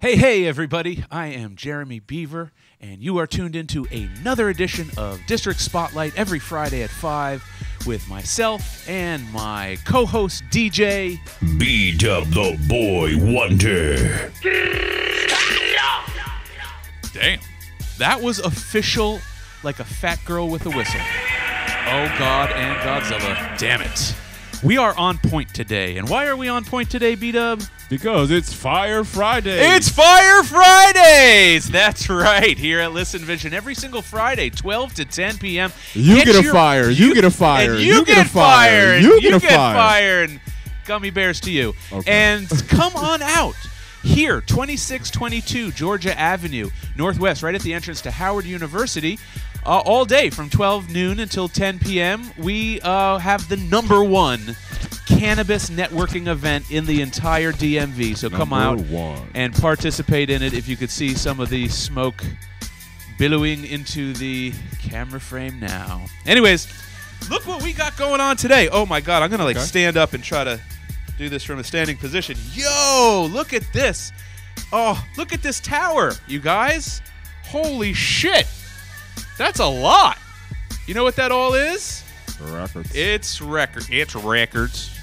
Hey, hey, everybody. I am Jeremy Beaver, and you are tuned into another edition of District Spotlight every Friday at 5 with myself and my co host, DJ. B Dub the Boy Wonder. Damn. That was official like a fat girl with a whistle. Oh, God and Godzilla. Damn it. We are on point today. And why are we on point today, B Dub? Because it's Fire Friday. It's Fire Fridays! That's right, here at Listen Vision. Every single Friday, 12 to 10 p.m. You get a fire, you get a fire, you, you get, get a fire, you you get a fire, and gummy bears to you. Okay. And come on out. Here, 2622 Georgia Avenue, Northwest, right at the entrance to Howard University. Uh, all day from 12 noon until 10 p.m., we uh, have the number one cannabis networking event in the entire DMV. So come out one. and participate in it. If you could see some of the smoke billowing into the camera frame now. Anyways, look what we got going on today. Oh my god, I'm gonna like Okay. stand up and try to do this from a standing position. Yo, look at this. Oh, look at this tower, you guys. Holy shit. That's a lot. You know what that all is? Records. It's record. It's records.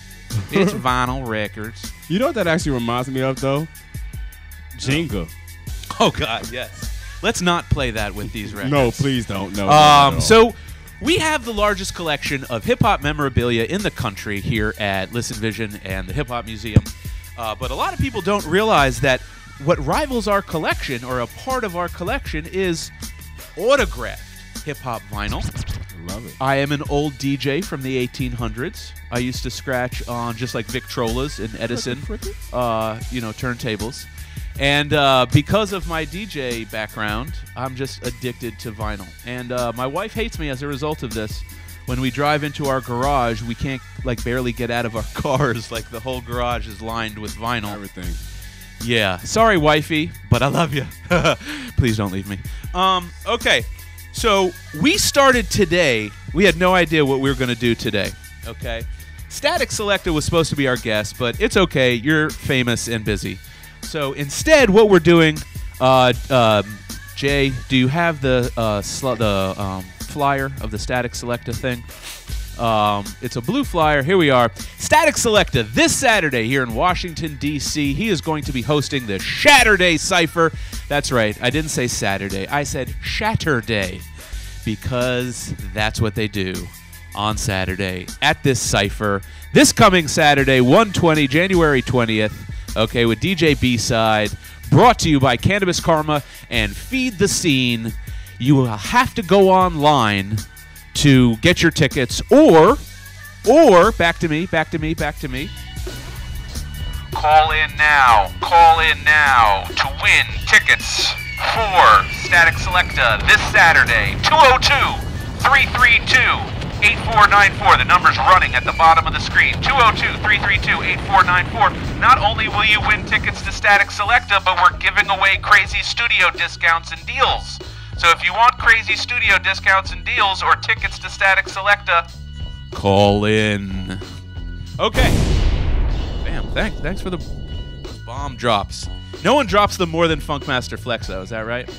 It's vinyl records. you know what that actually reminds me of though? Jenga. Oh God, yes. Let's not play that with these records. No, please don't. No. Um, so we have the largest collection of hip hop memorabilia in the country here at Listen Vision and the Hip Hop Museum. Uh, but a lot of people don't realize that what rivals our collection, or a part of our collection, is autographed hip hop vinyl. I love it. I am an old DJ from the 1800s. I used to scratch on just like Victrolas and Edison, uh, you know, turntables. And uh, because of my DJ background, I'm just addicted to vinyl. And uh, my wife hates me as a result of this. When we drive into our garage, we can't like barely get out of our cars. Like the whole garage is lined with vinyl. Everything. Yeah. Sorry, wifey, but I love you. Please don't leave me. Um, okay. So we started today. We had no idea what we were going to do today. Okay. Static Selecta was supposed to be our guest, but it's okay. You're famous and busy. So instead, what we're doing, uh, um, Jay, do you have the uh, sl- the um, flyer of the Static Selecta thing? Um, it's a blue flyer. Here we are. Static Selecta this Saturday here in Washington, D.C. He is going to be hosting the Shatterday Cypher. That's right. I didn't say Saturday. I said Shatterday because that's what they do on Saturday at this Cypher. This coming Saturday, 120, January 20th. Okay, with DJ B Side. Brought to you by Cannabis Karma and Feed the Scene. You will have to go online to get your tickets or or back to me back to me back to me. Call in now call in now to win tickets for static selecta this saturday 202-332-8494 the number's running at the bottom of the screen 202-332-8494 not only will you win tickets to static selecta but we're giving away crazy studio discounts and deals so if you want crazy studio discounts and deals or tickets to Static Selecta, call in. Okay. Bam. Thanks. Thanks for the bomb drops. No one drops them more than Funkmaster Flex, though. Is that right?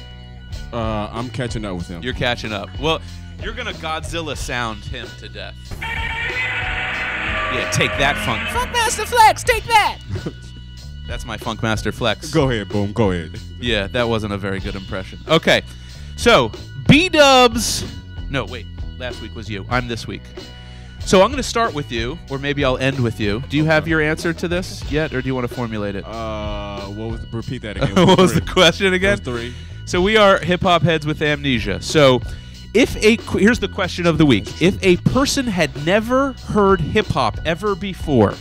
Uh, I'm catching up with him. You're catching up. Well, you're gonna Godzilla sound him to death. Yeah, take that, Funk. Funkmaster Flex, take that. That's my Funkmaster Flex. Go ahead, boom. Go ahead. Yeah, that wasn't a very good impression. Okay, so B Dubs. No, wait. Last week was you. I'm this week. So I'm going to start with you, or maybe I'll end with you. Do you have your answer to this yet, or do you want to formulate it? Uh, what was? Repeat that again. what was the question again? Three. So we are hip hop heads with amnesia. So if a here's the question of the week: If a person had never heard hip hop ever before,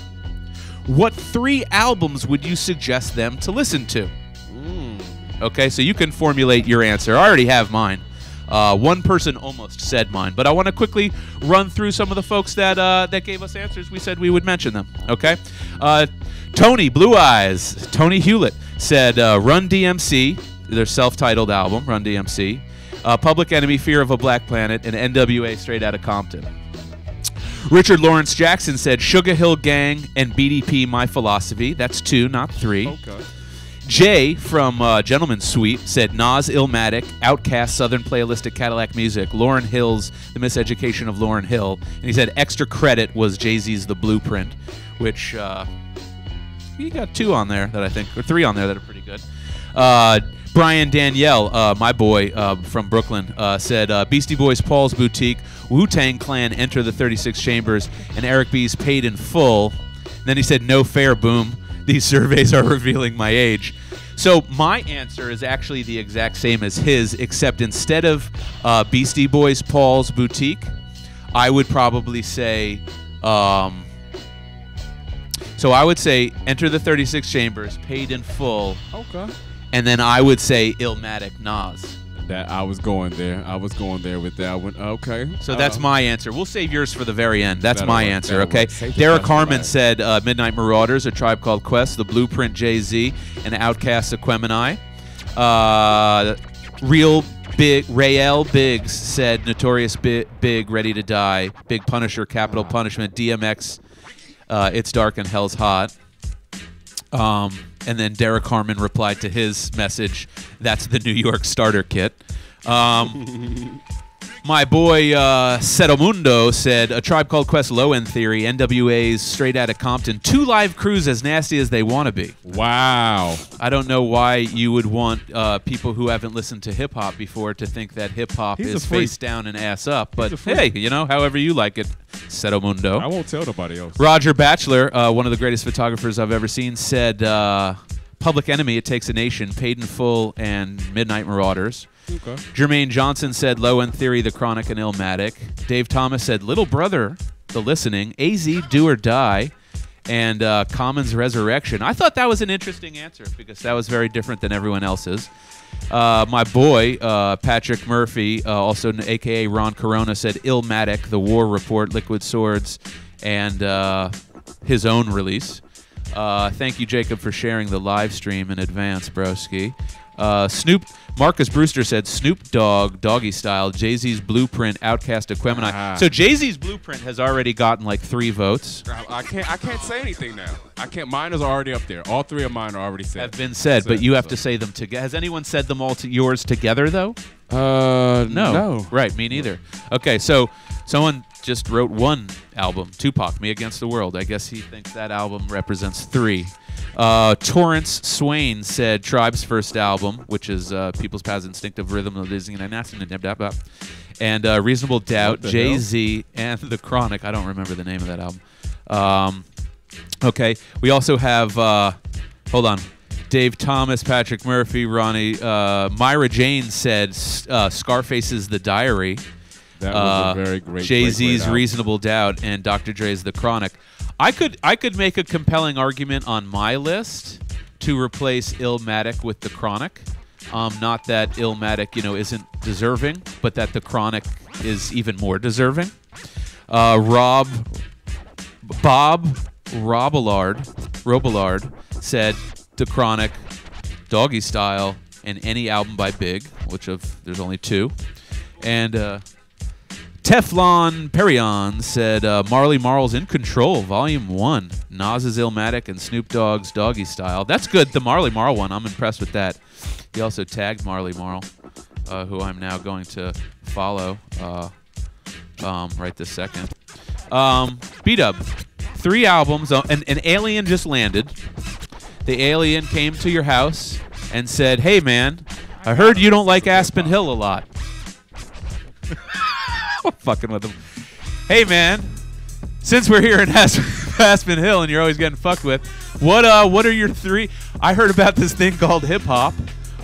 what three albums would you suggest them to listen to? Okay, so you can formulate your answer. I already have mine. Uh, one person almost said mine, but I want to quickly run through some of the folks that uh, that gave us answers. We said we would mention them. Okay, uh, Tony Blue Eyes, Tony Hewlett said uh, Run DMC, their self-titled album, Run DMC, uh, Public Enemy, Fear of a Black Planet, and NWA Straight Outta Compton. Richard Lawrence Jackson said Sugar Hill Gang and BDP My Philosophy. That's two, not three. Okay. Jay from uh, Gentleman Suite said Nas Illmatic, OutKast, Southern Playalistic Cadillac Music, Lauryn Hill's The Miseducation of Lauryn Hill, and he said extra credit was Jay Z's The Blueprint, which uh, he got two on there that I think, or three on there that are pretty good. Uh, Brian Danielle, uh, my boy uh, from Brooklyn, uh, said uh, Beastie Boys Paul's Boutique, Wu Tang Clan Enter the 36 Chambers, and Eric B's Paid in Full. And then he said, No fair, boom. These surveys are revealing my age. So my answer is actually the exact same as his, except instead of uh, Beastie Boys Paul's Boutique, I would probably say. Um, so I would say Enter the 36 Chambers, Paid in Full, Okay. and then I would say Illmatic Nas. That I was going there. I was going there with that one. Okay. So that's Uh, my answer. We'll save yours for the very end. That's my work. answer, okay? work. Save the Derek Harmon said uh, Midnight Marauders, A Tribe Called Quest, The Blueprint Jay Z, and OutKast Aquemini. Uh, Real Big Rael Biggs said Notorious Big, Big Ready to Die, Big Punisher, Capital. Punishment, DMX, uh, It's Dark and Hell's Hot. Um, and then Derek Harmon replied to his message, "That's the New York starter kit." Um, my boy uh, Setomundo said, "A tribe called Quest Low End Theory, NWA's Straight Outta Compton, two live crews as nasty as they want to be." Wow. I don't know why you would want uh, people who haven't listened to hip hop before to think that hip hop He's is face down and ass up. But hey, you know, however you like it, Setomundo. I won't tell nobody else. Roger Batchelor, uh, one of the greatest photographers I've ever seen, said uh, Public Enemy, It Takes a Nation, Paid in Full, and Midnight Marauders. Okay. Jermaine Johnson said Low End Theory, The Chronic, and Illmatic. Dave Thomas said Little Brother, The Listening, AZ, Do or Die, and uh, Commons Resurrection. I thought that was an interesting answer because that was very different than everyone else's. Uh, my boy, uh, Patrick Murphy, uh, also AKA Ron Corona, said Illmatic, The War Report, Liquid Swords, and uh, his own release. Uh, thank you, Jacob, for sharing the live stream in advance, broski. Uh, Snoop Marcus Brewster said Snoop Dogg, Doggy Style, Jay Z's Blueprint, OutKast, Aquemini. Ah. So Jay Z's Blueprint has already gotten like three votes. I, I can't. I can't say anything now. I can't. Mine is already up there. All three of mine are already said. Have been said, but you have so. to say them together. Has anyone said them all to yours together though? Uh, No. no. Right, me neither. Okay, so someone just wrote one album, Tupac, Me Against the World. I guess he thinks that album represents three. Uh, Torrance Swain said Tribe's first album, which is uh, People's Paths Instinctive Rhythm of Disney and Nasty and blah, blah. and uh, Reasonable Doubt, Jay Z, and The Chronic. I don't remember the name of that album. Um, okay, we also have, uh, hold on. Dave Thomas, Patrick Murphy, Ronnie, uh, Myra Jane said uh, Scarface's The Diary. That was a very great. Jay Z's. Reasonable Doubt and Dr. Dre's The Chronic. I could I could make a compelling argument on my list to replace Illmatic with The Chronic. Um, not that Illmatic, you know, isn't deserving, but that The Chronic is even more deserving. Uh, Rob Bob Robillard Robillard said The Chronic, Doggy Style, and any album by Big, which of there's only two. And uh, Teflon Perion said uh, Marley Marl's In Control, Volume 1. Nas's Illmatic and Snoop Dogg's Doggy Style. That's good, the Marley Marl one. I'm impressed with that. He also tagged Marley Marl, uh, who I'm now going to follow uh, um, right this second. Um, B-Dub, three albums. Uh, an, an alien just landed. The alien came to your house and said, Hey, man, I heard you don't like Aspen Hill a lot. I'm fucking with him. Hey man, since we're here in Aspen, Hill and you're always getting fucked with, what uh what are your three I heard about this thing called hip hop.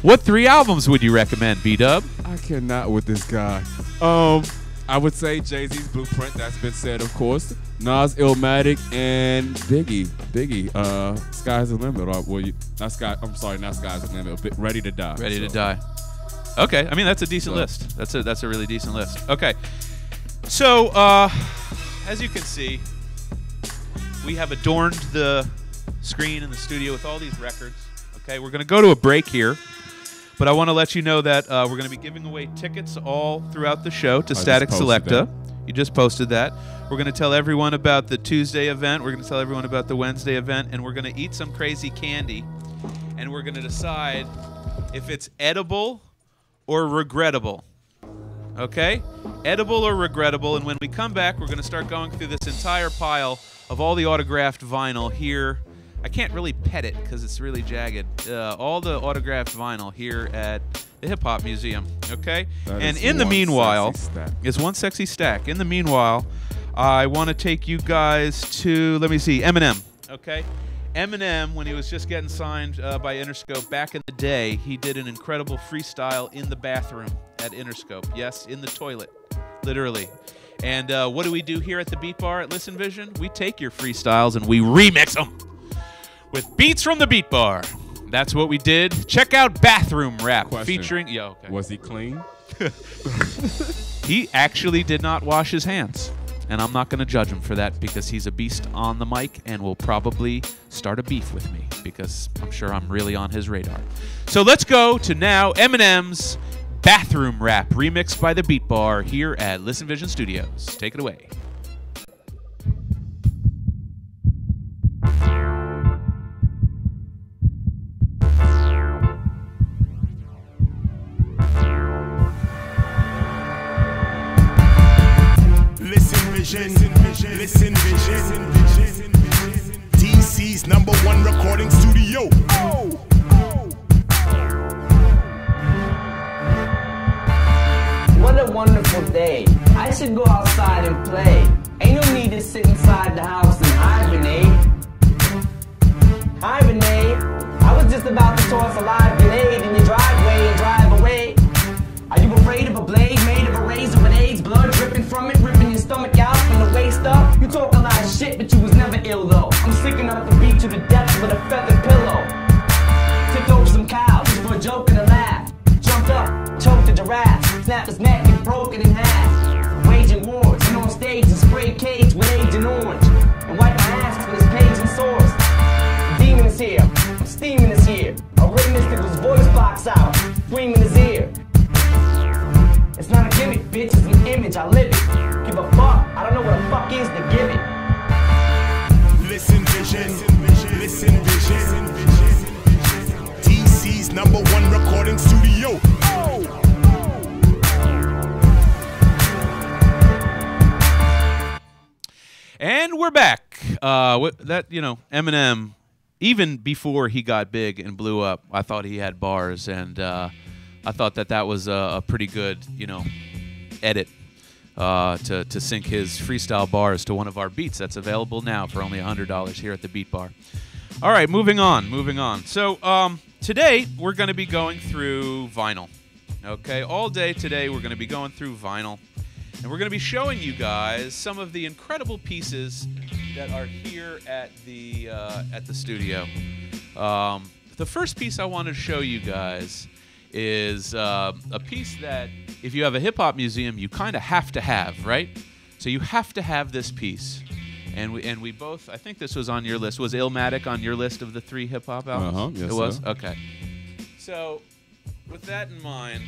What three albums would you recommend, B Dub? I cannot with this guy. Um, I would say Jay Z's Blueprint. That's been said, of course. Nas, Illmatic, and Biggie. Biggie. Uh, Sky's the limit. Or, well, you, not Sky. I'm sorry, not Sky's the limit. But Ready to Die. Ready to die. Okay, I mean that's a decent So- list. That's a that's a really decent list. Okay. So, uh as you can see, we have adorned the screen in the studio with all these records. Okay, we're going to go to a break here. But I want to let you know that uh, we're going to be giving away tickets all throughout the show to just Static Selecta. that. You just posted that. We're going to tell everyone about the Tuesday event. We're going to tell everyone about the Wednesday event, and we're going to eat some crazy candy. and we're going to decide if it's edible or regrettable. Okay? Edible or regrettable. And when we come back, we're going to start going through this entire pile of all the autographed vinyl here. I can't really pet it because it's really jagged. Uh, all the autographed vinyl here at the Hip Hop Museum. Okay? That and in the meanwhile, it's one sexy stack. In the meanwhile, I want to take you guys to, let me see, Eminem. Okay? Eminem, when he was just getting signed uh, by Interscope back in the day, he did an incredible freestyle in the bathroom at Interscope. Yes, in the toilet, literally. And uh, what do we do here at the Beat Bar at Listen Vision? We take your freestyles and we remix them with beats from the Beat Bar. That's what we did. Check out Bathroom Rap Question. featuring. Yo, okay. Was he clean? He actually did not wash his hands. And I'm not going to judge him for that because he's a beast on the mic and will probably start a beef with me because I'm sure I'm really on his radar. So let's go to now Eminem's Bathroom Rap remixed by the Beat Bar here at Listen Vision Studios. Take it away. Listen vision, listen vision, DC's number one recording studio. What a wonderful day. I should go outside and play. Ain't no need to sit inside the house and hibernate. Hibernate? I was just about to toss a it's image, I live it. Give a fuck, I don't know what a fuck is to give it. Listen vision, listen vision, DC's number one recording studio. And we're back. Uh, that you know, Eminem, even before he got big and blew up, I thought he had bars, and uh, I thought that that was a, a pretty good, you know, edit uh, to to sync his freestyle bars to one of our beats. That's available now for only hundred dollars here at the Beat Bar. All right, moving on, moving on. So um, today we're going to be going through vinyl. Okay, all day today we're going to be going through vinyl. And we're going to be showing you guys some of the incredible pieces that are here at the uh, at the studio. Um, the first piece I wanted to show you guys is uh, a piece that, if you have a hip hop museum, you kind of have to have, right? So you have to have this piece. And we and we both, I think this was on your list. Was Illmatic on your list of the three hip hop albums? Uh-huh, yes, it was. sir. Okay. So, with that in mind,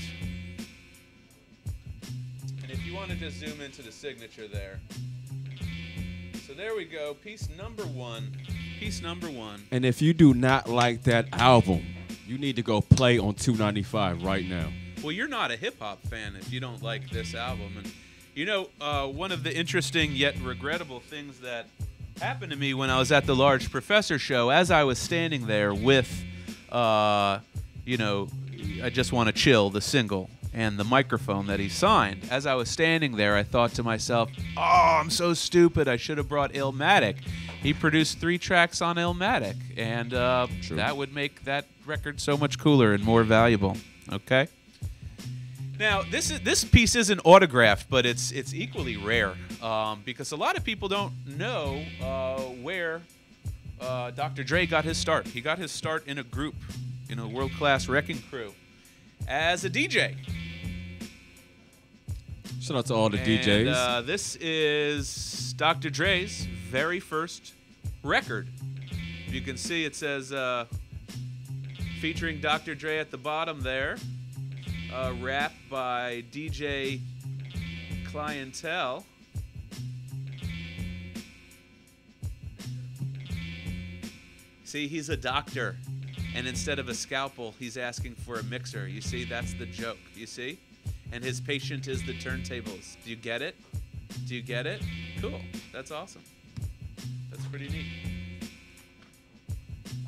and if you want to just zoom into the signature there. So there we go. Piece number one. Piece number one. And if you do not like that album, you need to go play on 295 right now. Well, you're not a hip hop fan if you don't like this album. And you know, uh, one of the interesting yet regrettable things that happened to me when I was at the Large Professor show, as I was standing there with, uh, you know, I just want to chill the single and the microphone that he signed. As I was standing there, I thought to myself, "Oh, I'm so stupid. I should have brought Illmatic." He produced three tracks on Illmatic, and uh, that would make that record so much cooler and more valuable. Okay. Now this is this piece isn't autographed, but it's it's equally rare um, because a lot of people don't know uh, where uh, Dr. Dre got his start. He got his start in a group, in a world-class wrecking crew, as a DJ. Shout out to all the And, DJs. Uh, this is Dr. Dre's very first record. You can see it says uh, featuring Dr. Dre at the bottom there. A rap by DJ Clientele. See, he's a doctor. and instead of a scalpel, he's asking for a mixer. You see, that's the joke. You see? And his patient is the turntables. Do you get it? Do you get it? Cool. That's awesome. That's pretty neat.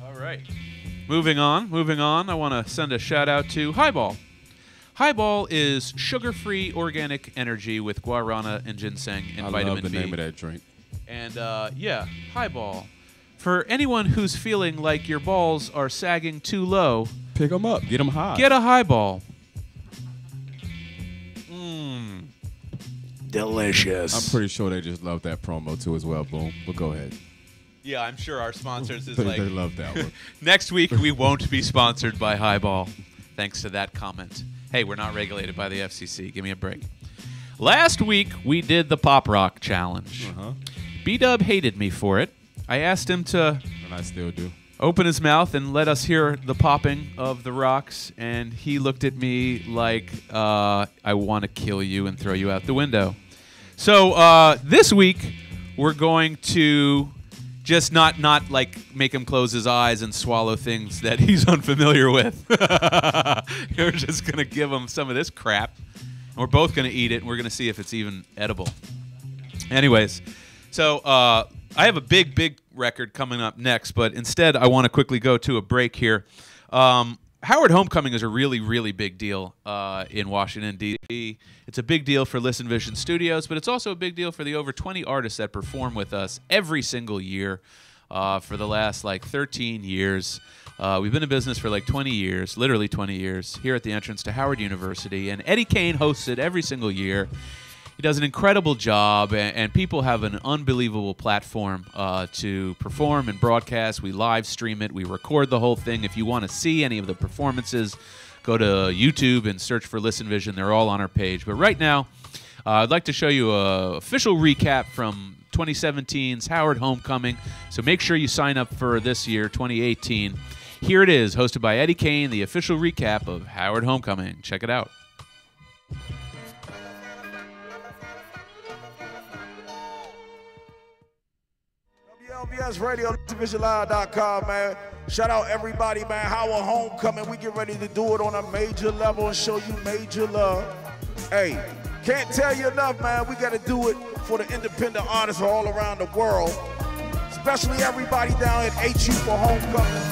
All right. Moving on, moving on. I want to send a shout out to Highball. Highball is sugar-free organic energy with guarana and ginseng and I vitamin love the B. name of that drink. And uh, yeah, Highball. For anyone who's feeling like your balls are sagging too low, Pick them up. Get them high. get a Highball. Mmm. Delicious. I'm pretty sure they just love that promo too as well. Boom. But go ahead. Yeah, I'm sure our sponsors is They, like they love that one. next week we won't be sponsored by Highball. Thanks to that comment. Hey, we're not regulated by the FCC. Give me a break. Last week we did the pop rock challenge. Uh-huh. B Dub hated me for it. I asked him to And I still do. open his mouth and let us hear the popping of the rocks, and he looked at me like uh, I want to kill you and throw you out the window. So uh, this week we're going to just not not like make him close his eyes and swallow things that he's unfamiliar with. we're just gonna give him some of this crap. And we're both gonna eat it, and we're gonna see if it's even edible. Anyways, so uh, I have a big, big record coming up next, but instead I want to quickly go to a break here. Um, Howard Homecoming is a really, really big deal uh, in Washington, D.C. It's a big deal for Listen Vision Studios, but it's also a big deal for the over 20 artists that perform with us every single year uh, for the last like 13 years. Uh, we've been in business for like 20 years, literally 20 years, here at the entrance to Howard University. And Eddie Kane hosts it every single year. He does an incredible job, and, and people have an unbelievable platform uh, to perform and broadcast. We live stream it, we record the whole thing. If you want to see any of the performances, go to YouTube and search for Listen Vision. They're all on our page. But right now, uh, I'd like to show you a official recap from 2017's Howard Homecoming. So make sure you sign up for this year, 2018. Here it is, hosted by Eddie Kane, the official recap of Howard Homecoming. Check it out. WLVS Radio, TVisionLive.com, man. Shout out everybody, man. Howard Homecoming. We get ready to do it on a major level and show you major love. Hey, can't tell you enough, man. We got to do it for the independent artists all around the world, especially everybody down at HU for Homecoming.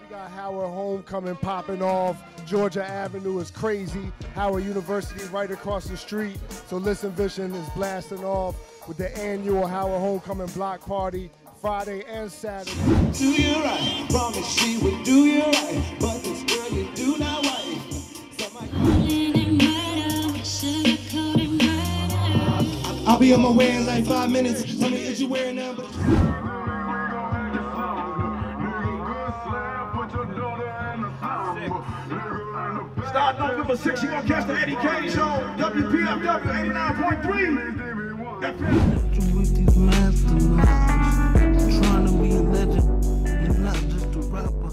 We got Howard Homecoming popping off. Georgia Avenue is crazy. Howard University right across the street. So Listen Vision is blasting off with the annual Howard Homecoming block party Friday and Saturday. do you right. Promise she would do you right. But this girl you do not my- I'll be on my way in like five minutes. Tell me, is you wearing that? Start November 6th, you gonna catch the Eddie Kane Show, WPFW 89.3. That's it. with these masterminds. Trying to be a legend. You're not just a rapper.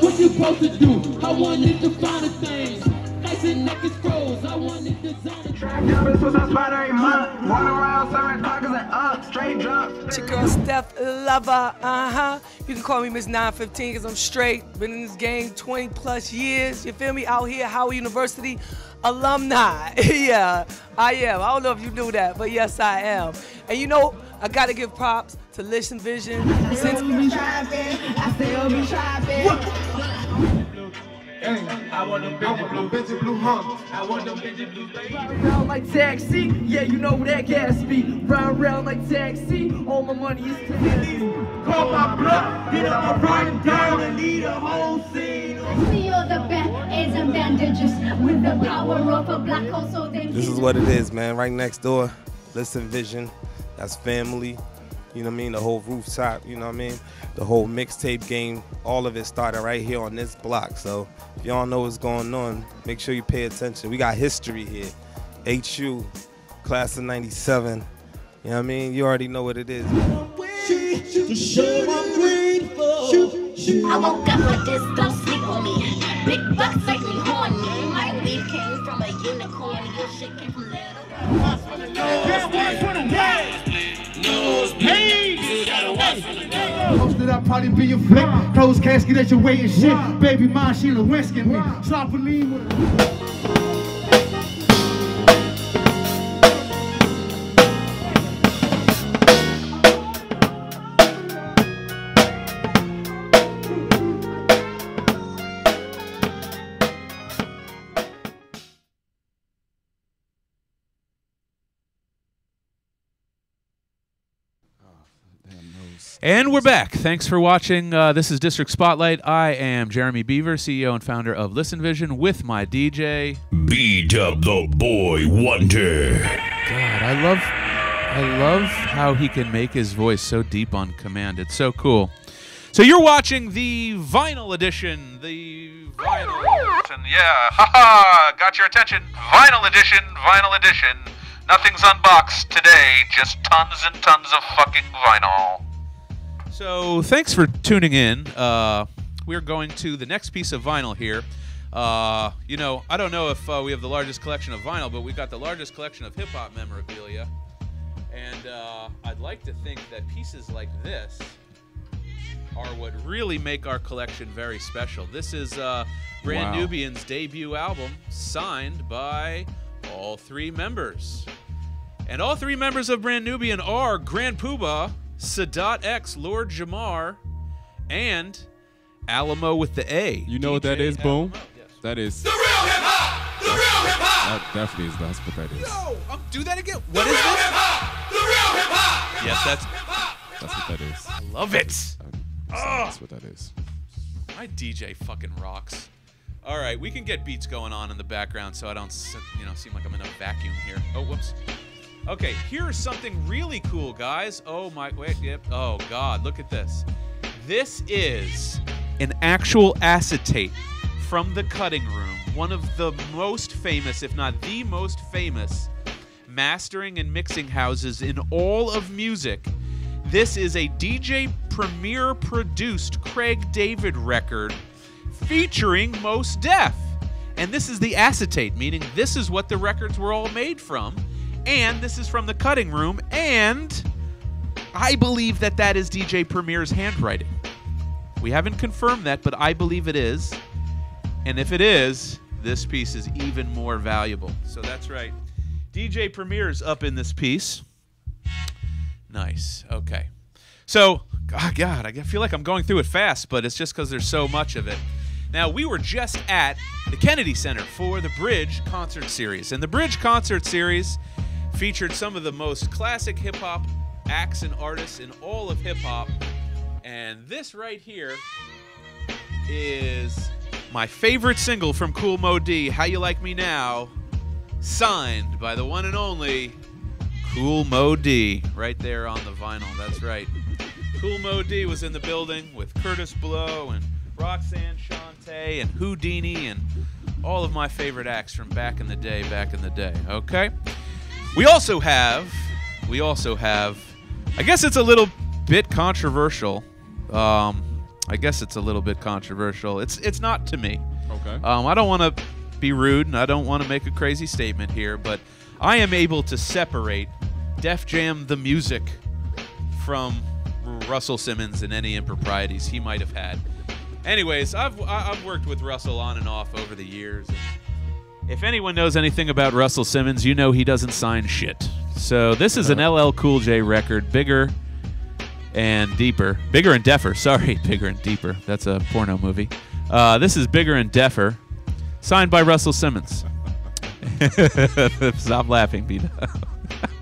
What you supposed to do? I wanted to find a thing. Nice and neck is froze. I wanted designer. Jumping so some spider ain't mine. Run around serving pockets and up. Straight drops. It's your girl Steph Lover, uh huh. You can call me Miss 915 because I'm straight. Been in this game 20 plus years. You feel me? Out here, Howard University alumni. yeah, I am. I don't know if you knew that, but yes, I am. And you know, I gotta give props to Listen Vision. Since Round like taxi, yeah, you know that gas be. Round round like taxi, all my money is taxi. Call my bluff, get up, run down and lead a whole scene. See all the band-aids and bandages with the power of a black hole so This is what it is, man. Right next door, Listen Vision. That's family. You know what I mean? The whole rooftop, you know what I mean? The whole mixtape game, all of it started right here on this block. So if y'all know what's going on, make sure you pay attention. We got history here. HU, class of 97. You know what I mean? You already know what it is. To show I'm. I woke up with this, don't sleep on me. Big bucks make me horny. My weave came from a unicorn, your shit came from little. Posted up, probably be your flick. Closed casket at your waiting shit. Baby mine, she Lewinsky me. Slop a lean with And we're back. Thanks for watching. Uh, this is District Spotlight. I am Jeremy Beaver, CEO and founder of Listen Vision, with my DJ. B Dub the boy wonder. God, I love, I love how he can make his voice so deep on command. It's so cool. So you're watching the vinyl edition. The vinyl edition. Yeah, haha, -ha. got your attention. Vinyl edition. Vinyl edition. Nothing's unboxed today. Just tons and tons of fucking vinyl. So thanks for tuning in. Uh, we're going to the next piece of vinyl here. Uh, you know, I don't know if uh, we have the largest collection of vinyl, but we've got the largest collection of hip hop memorabilia. And uh, I'd like to think that pieces like this are what really make our collection very special. This is uh, Brand Wow. Nubian's debut album, signed by all three members. And all three members of Brand Nubian are Grand Puba, Sadat X, Lord Jamar, and Alamo with the A. You know what that is, Boom? That is. The real hip hop. The real hip hop. That definitely is. That's what that is. No, oh, um, do that again. What is this? The real hip hop. Yes, that's. Hip -hop! That's what that is. I love it. That's what ah. that is. My DJ fucking rocks. All right, we can get beats going on in the background so I don't, you know, seem like I'm in a vacuum here. Oh, whoops. Okay, here's something really cool, guys. Oh my, wait, yep. Oh God, look at this. This is an actual acetate from the cutting room. One of the most famous, if not the most famous, mastering and mixing houses in all of music. This is a DJ Premier produced Craig David record featuring Mos Def. And this is the acetate, meaning this is what the records were all made from. And this is from the cutting room. And I believe that that is DJ Premier's handwriting. We haven't confirmed that, but I believe it is. And if it is, this piece is even more valuable. So that's right. DJ Premier is up in this piece. Nice. Okay. So, oh God, I feel like I'm going through it fast, but it's just because there's so much of it. Now, we were just at the Kennedy Center for the Bridge concert series. And the Bridge concert series featured some of the most classic hip hop acts and artists in all of hip hop. And this right here is my favorite single from Kool Moe Dee, How You Like Me Now, signed by the one and only Kool Moe Dee, right there on the vinyl. That's right. Kool Moe Dee was in the building with Kurtis Blow and Roxanne Shante and Whodini and all of my favorite acts from back in the day, back in the day. Okay? We also have, we also have, I guess it's a little bit controversial. Um, I guess it's a little bit controversial. It's it's not to me. Okay. Um, I don't want to be rude and I don't want to make a crazy statement here, but I am able to separate Def Jam the music from Russell Simmons and any improprieties he might have had. Anyways, I've I've worked with Russell on and off over the years. If anyone knows anything about Russell Simmons, you know he doesn't sign shit. So this is an LL Cool J record, bigger and deeper, bigger and deafer. Sorry, bigger and deeper. That's a porno movie. Uh, this is bigger and deafer, signed by Russell Simmons. Stop laughing, Pete.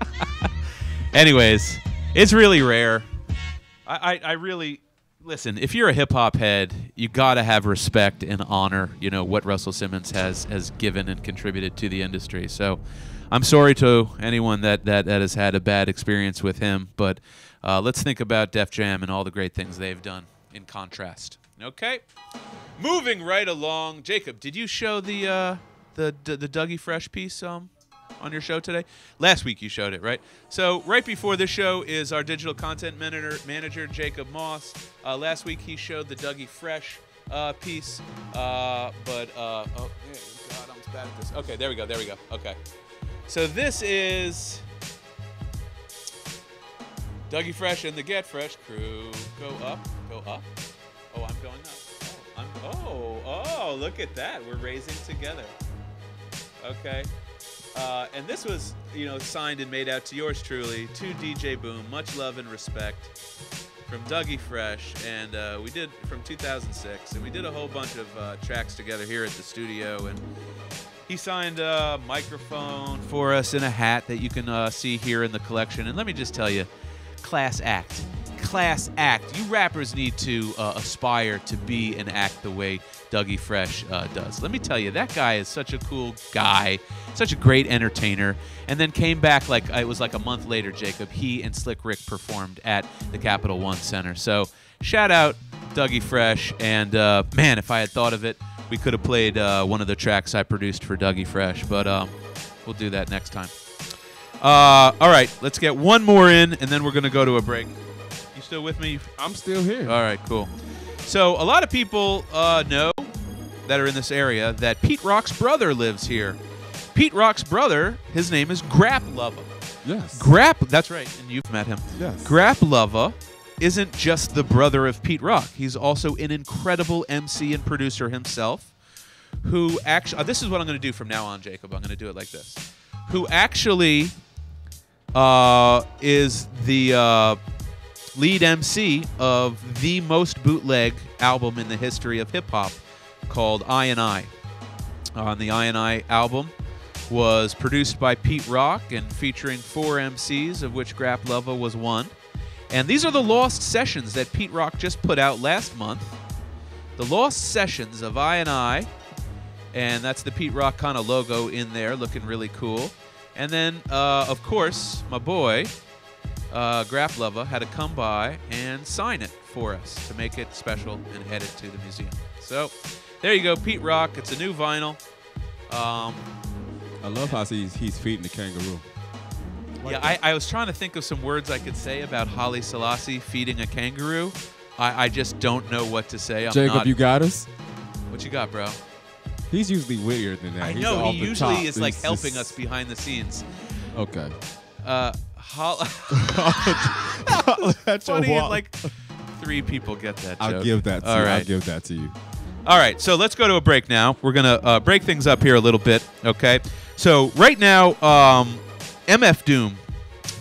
Anyways, it's really rare. I, I, I really listen. If you're a hip hop head, you gotta have respect and honor. You know what Russell Simmons has has given and contributed to the industry. So, I'm sorry to anyone that that, that has had a bad experience with him, but uh, let's think about Def Jam and all the great things they've done. In contrast, okay. Moving right along, Jacob, did you show the uh, the the, the Dougie Fresh piece um on your show today? Last week you showed it, right? So right before this show is our digital content manager, manager Jacob Moss. Uh, last week he showed the Dougie Fresh uh, piece, uh, but uh, oh God, I'm bad at this. Okay, there we go, there we go. Okay. So this is Dougie Fresh and the Get Fresh crew. Go up, go up. Oh, I'm going up. Oh, I'm, oh, oh, look at that. We're raising together. Okay. Uh, and this was, you know, signed and made out to yours truly, to DJ Boom. Much love and respect from Dougie Fresh, and uh, we did from 2006, and we did a whole bunch of uh, tracks together here at the studio, and he signed a microphone for us in a hat that you can uh, see here in the collection. And let me just tell you, class act, class act. You rappers need to uh, aspire to be and act the way Dougie Fresh uh, does. Let me tell you, that guy is such a cool guy, such a great entertainer. And then came back like it was like a month later. Jacob, he and Slick Rick performed at the Capital One Center. So shout out Dougie Fresh. And uh, man, if I had thought of it, we could have played uh, one of the tracks I produced for Dougie Fresh. But um, we'll do that next time. Uh, all right, let's get one more in, and then we're gonna go to a break. Still with me? I'm still here. All right, cool. So a lot of people uh, know that are in this area that Pete Rock's brother lives here. Pete Rock's brother, his name is Grap Luva. Yes. Grap, that's right, and you've met him. Yes. Grap Luva isn't just the brother of Pete Rock. He's also an incredible MC and producer himself. Who actually? this is what I'm going to do from now on, Jacob. I'm going to do it like this. Who actually uh, is the uh, lead MC of the most bootleg album in the history of hip hop, called I and I. On the I and I album was produced by Pete Rock and featuring four MCs, of which Grap was one. And these are the lost sessions that Pete Rock just put out last month. The lost sessions of I and I, and that's the Pete Rock kind of logo in there, looking really cool. And then, uh, of course, my boy, uh, Grap Luva, had to come by and sign it for us to make it special and head it to the museum. So there you go, Pete Rock. It's a new vinyl. Um, I love how he's, he's feeding the kangaroo. yeah, I, I was trying to think of some words I could say about Haile Selassie feeding a kangaroo. I, I just don't know what to say. I'm Jacob, not- you got us? What you got, bro? He's usually wittier than that. I know he usually top. is like helping just- us behind the scenes. Okay. Uh, That's your funny wall. like three people get that. I'll joke. give that to All you. right. I'll give that to you. All right, so let's go to a break now. We're gonna uh, break things up here a little bit, okay? So right now, um, MF Doom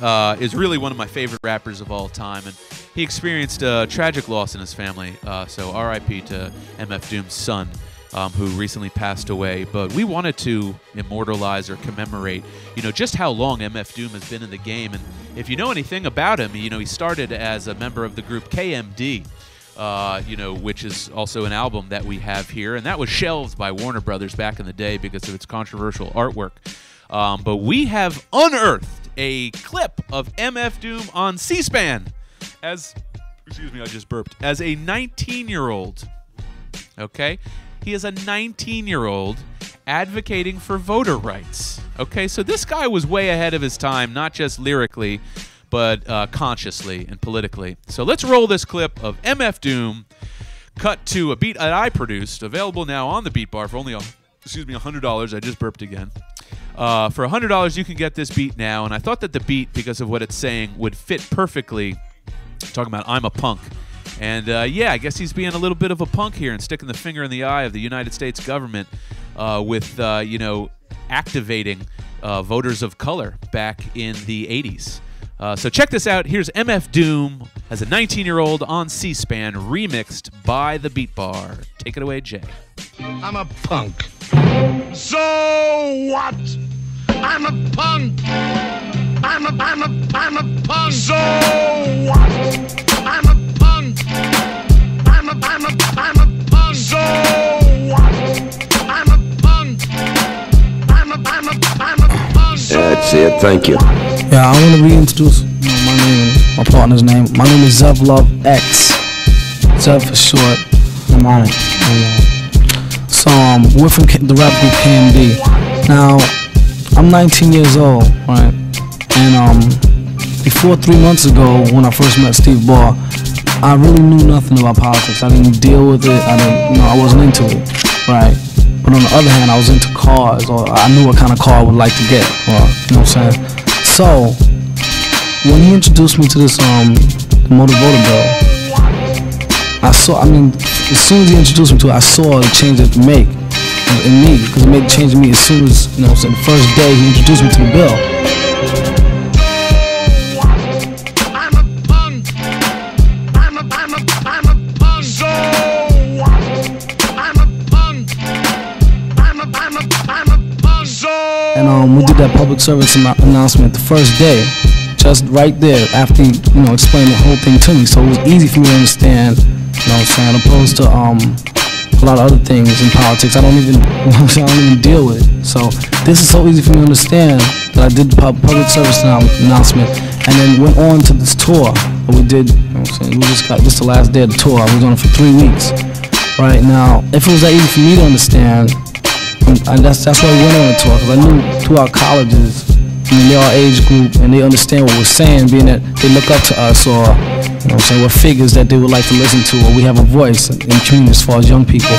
uh, is really one of my favorite rappers of all time, and he experienced a tragic loss in his family. Uh, so R.I.P. to MF Doom's son, um, who recently passed away. But we wanted to immortalize or commemorate, you know, just how long MF Doom has been in the game. And if you know anything about him, you know, he started as a member of the group KMD uh, you know, which is also an album that we have here, and that was shelved by Warner Brothers back in the day because of its controversial artwork. Um, but we have unearthed a clip of MF Doom on C-SPAN as, excuse me, I just burped, as a 19-year-old. Okay, he is a 19-year-old advocating for voter rights. Okay, so this guy was way ahead of his time, not just lyrically, but uh, consciously and politically. So let's roll this clip of MF Doom, cut to a beat that I produced, available now on the Beat Bar for only, a, excuse me, $100. I just burped again. Uh, for $100, you can get this beat now, and I thought that the beat, because of what it's saying, would fit perfectly. Talking about I'm a punk. And uh, yeah, I guess he's being a little bit of a punk here and sticking the finger in the eye of the United States government uh, with, uh, you know, activating uh, voters of color back in the 80s. Uh, so check this out. Here's MF Doom as a 19 year old on C SPAN, remixed by the Beat Bar. Take it away, Jay. I'm a punk. So what? I'm a punk. I'm a I'm a I'm a punk. So what? I'm a punk. I'm a I'm a I'm a punk. So? I'm a punk. I'm a I'm a I'm a punk. That's it. Thank you. Yeah, I want to reintroduce you know, my name, my partner's name. My name is Zev Love X. Zev for short. I'm on it. And, uh, so um, we're from K- the rap group KMD. Now, I'm 19 years old, right? And um, before three months ago, when I first met Steve Ball, I really knew nothing about politics. I didn't deal with it. I didn't, you know, I wasn't into it, right? But on the the other hand, I was into cars, or I knew what kind of car I would like to get, or you know what I'm saying. So when he introduced me to this um motor voter bill, I saw. I mean, as soon as he introduced me to it, I saw the change it would make in me because it made a change in me as soon as you know. So the first day he introduced me to the bill. Um, we did that public service announcement the first day, just right there after he, you know, explained the whole thing to me. So it was easy for me to understand, you know what I'm saying, opposed to um, a lot of other things in politics. I don't even, I don't even deal with it. So this is so easy for me to understand that I did the pub- public service announcement and then went on to this tour that we did, you know I'm saying, we just got, this the last day of the tour. I was on it for three weeks. Right now, if it was that easy for me to understand, and, that's that's why we went on the tour because I knew through our colleges, I mean, they're our age group and they understand what we're saying, being that they look up to us or you know, what I'm saying we're figures that they would like to listen to or we have a voice in, in community as far as young people.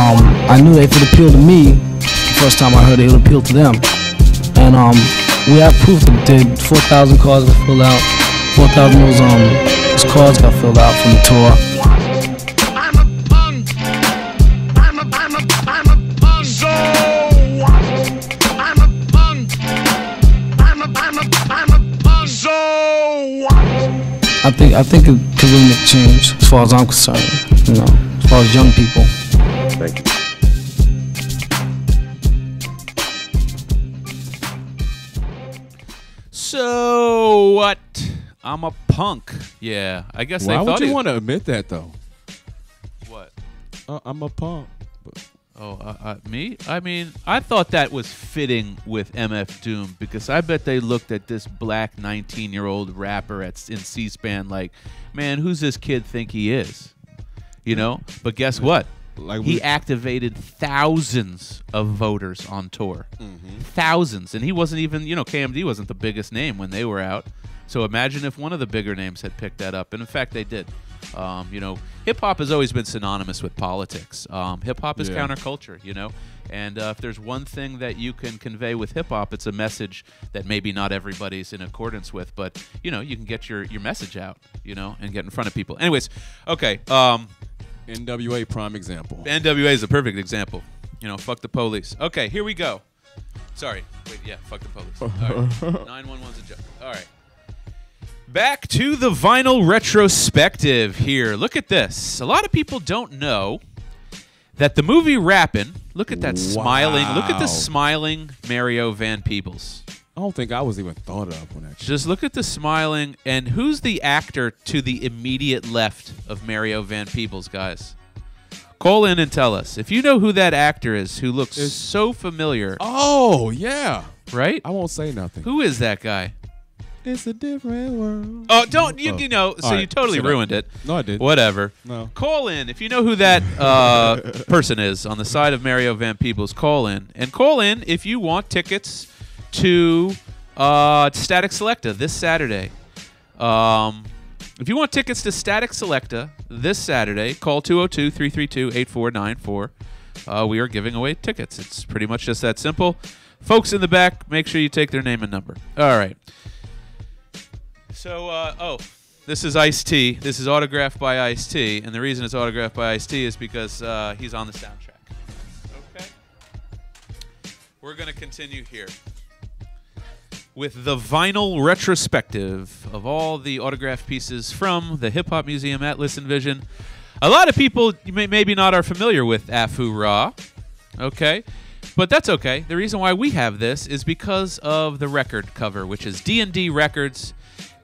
Um, I knew if it appealed to me, the first time I heard it, it would appeal to them. And um, we have proof that did 4,000 cards got filled out, 4,000 of those um those cards got filled out from the tour. Think I think it could really make change as far as I'm concerned. You know, as far as young people. Thank you. So what? I'm a punk. Yeah, I guess Why they would thought you he- want to admit that though? What? Uh, I'm a punk. But Oh, uh, uh, me? I mean, I thought that was fitting with MF Doom because I bet they looked at this black 19 year old rapper at in C-SPAN like, man, who's this kid think he is? You know. But guess what? Like he activated thousands of voters on tour, Mm-hmm. thousands, and he wasn't even, you know, KMD wasn't the biggest name when they were out. So imagine if one of the bigger names had picked that up, and in fact they did. Um, you know, hip hop has always been synonymous with politics. Um, hip hop is Yeah. counterculture, you know, and uh, if there's one thing that you can convey with hip hop, it's a message that maybe not everybody's in accordance with, but you know, you can get your your message out, you know, and get in front of people. Anyways, okay. Um, NWA prime example. NWA is a perfect example. You know, fuck the police. Okay, here we go. Sorry. Wait, yeah, fuck the police. All right. 911's a joke. All right. Back to the vinyl retrospective here. Look at this. A lot of people don't know that the movie Rappin', look at that smiling, look at the smiling Mario Van Peebles. I don't think I was even thought of when that. Just look at the smiling and who's the actor to the immediate left of Mario Van Peebles, guys? Call in and tell us. If you know who that actor is who looks so familiar. Oh, yeah. Right? I won't say nothing. Who is that guy? It's a different world. Oh, don't you, Oh. you know, so All you right, totally shut up. ruined it. No, I didn't. Whatever. No. Call in if you know who that uh, person is on the side of Mario Van Peebles. Call in and call in if you want tickets to uh, Static Selecta this Saturday. Um, if you want tickets to Static Selecta this Saturday, call 202 332 8494. Uh, We are giving away tickets. It's pretty much just that simple. Folks in the back, make sure you take their name and number. All right. So, uh, oh, this is Ice T. This is autographed by Ice T, and the reason it's autographed by Ice T is because uh, he's on the soundtrack. Okay. We're gonna continue here with the vinyl retrospective of all the autographed pieces from the Hip Hop Museum at Listen Vision. A lot of people may, maybe not are familiar with Afu Ra. Okay. But that's okay. The reason why we have this is because of the record cover, which is D&D Records.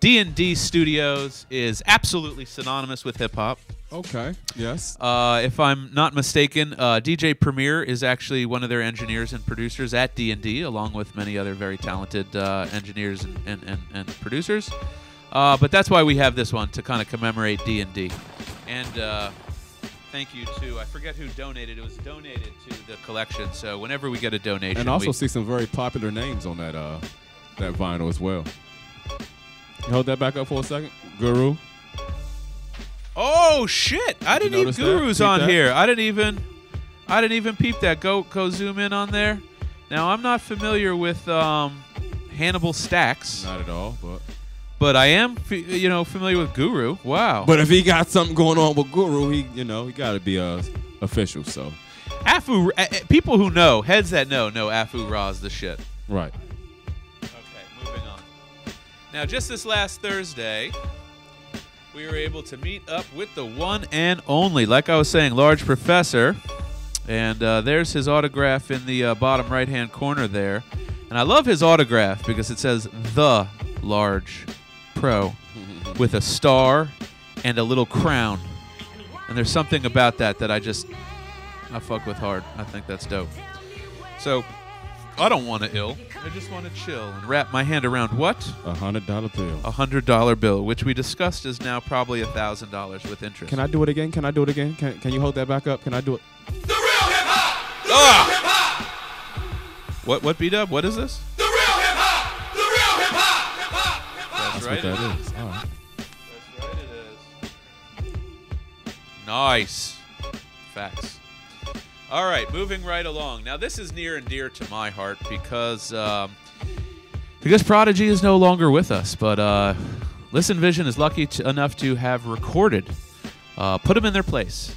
D&D Studios is absolutely synonymous with hip hop. Okay. Yes. Uh, if I'm not mistaken, uh, DJ Premier is actually one of their engineers and producers at D&D, along with many other very talented uh, engineers and, and, and, and producers. Uh, but that's why we have this one to kind of commemorate D&D. And uh, thank you to I forget who donated. It was donated to the collection. So whenever we get a donation, And also see some very popular names on that uh that vinyl as well. Hold that back up for a second, Guru. Oh shit! I Did didn't even? Guru's on that? here. I didn't even. I didn't even peep that. Go go zoom in on there. Now I'm not familiar with um, Hannibal Stax. Not at all, but but I am you know familiar with Guru. Wow. but if he got something going on with Guru, he you know he got to be uh, official. So Afu, uh, uh, people who know, heads that know, know Afu Ra's the shit. right. Okay, moving on. Now, just this last Thursday, we were able to meet up with the one and only, like I was saying, Large Professor. And uh, there's his autograph in the uh, bottom right hand corner there. And I love his autograph because it says The Large Pro with a star and a little crown. And there's something about that that I just, I fuck with hard. I think that's dope. So, I don't want to ill. I just want to chill and wrap my hand around what? A hundred dollar bill. A hundred dollar bill, which we discussed is now probably a thousand dollars with interest. Can I do it again? Can I do it again? Can, can you hold that back up? Can I do it? The real hip hop. The ah! real hip hop. What? What? B Dub? What is this? The real hip hop. The real hip hop. That's, That's right. what that it is. All right. That's right. It is. Nice. Facts. All right, moving right along. Now, this is near and dear to my heart because um, because Prodigy is no longer with us, but uh, Listen Vision is lucky to, enough to have recorded uh, "Put 'Em in Their Place,"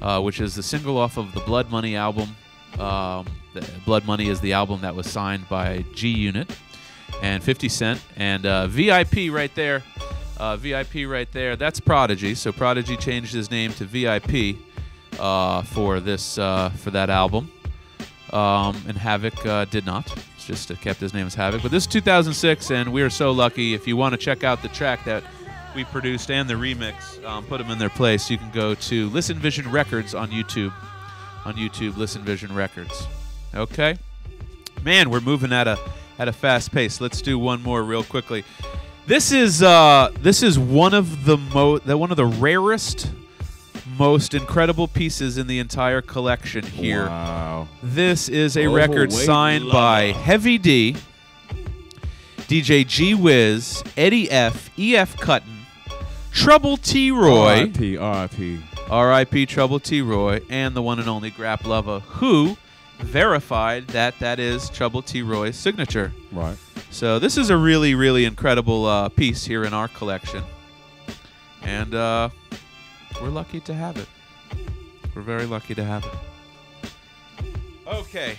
uh, which is the single off of the Blood Money album. Um, Blood Money is the album that was signed by G Unit and 50 Cent and uh, VIP right there. Uh, VIP right there. That's Prodigy. So Prodigy changed his name to VIP uh, for this uh, for that album, um, and Havoc uh, did not. It's just kept his name as Havoc. But this is 2006, and we are so lucky. If you want to check out the track that we produced and the remix, um, put them in their place. You can go to Listen Vision Records on YouTube. On YouTube, Listen Vision Records. Okay, man, we're moving at a at a fast pace. Let's do one more real quickly. This is uh, this is one of the mo the one of the rarest, most incredible pieces in the entire collection here. Wow. This is a record Overweight signed by. Heavy D, DJ G Wiz, Eddie F, EF Cutton, Trouble T Roy, R.I.P. R.I.P. R.I.P. Trouble T Roy, and the one and only Grap Luva, who verified that that is Trouble T Roy's signature. Right. So this is a really, really incredible uh, piece here in our collection, and uh, we're lucky to have it. We're very lucky to have it. Okay,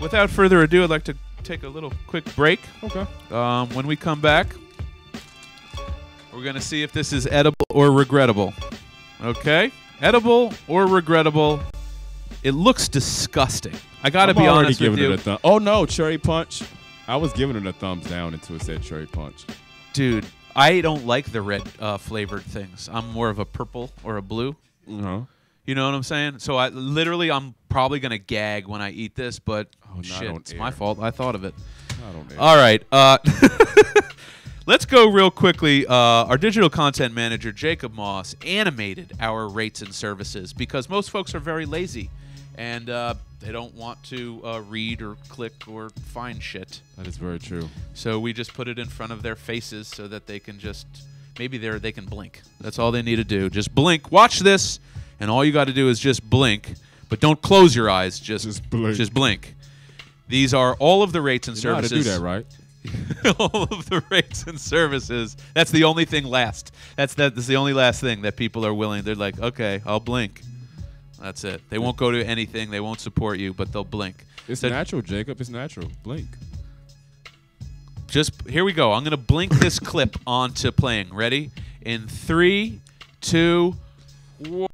without further ado, I'd like to take a little quick break. Okay. Um, when we come back, we're gonna see if this is edible or regrettable. Okay, edible or regrettable. It looks disgusting. I gotta be already honest giving with you. it a thumb. Oh no, cherry punch. I was giving it a thumbs down until it said cherry punch. Dude, I don't like the red uh, flavored things. I'm more of a purple or a blue. Uh-huh. You know what I'm saying? So I literally, I'm probably gonna gag when I eat this, but not shit, it's my fault. I thought of it. Air. All right. Uh, let's go real quickly. Uh, our digital content manager, Jacob Moss, animated our rates and services because most folks are very lazy and uh, they don't want to uh, read or click or find shit. That is very true. So we just put it in front of their faces so that they can just maybe they they can blink. That's all they need to do. Just blink. Watch this, and all you got to do is just blink. But don't close your eyes. Just Just blink. Just blink. These are all of the rates and You know how to services. do that, right? all of the rates and services. That's the only thing last. That's that. That's the only last thing that people are willing. They're like, okay, I'll blink. That's it. They won't go to anything. They won't support you, but they'll blink. It's So- natural, Jacob. It's natural. Blink. Just here we go. I'm gonna blink this clip onto playing. Ready? In three, two, one.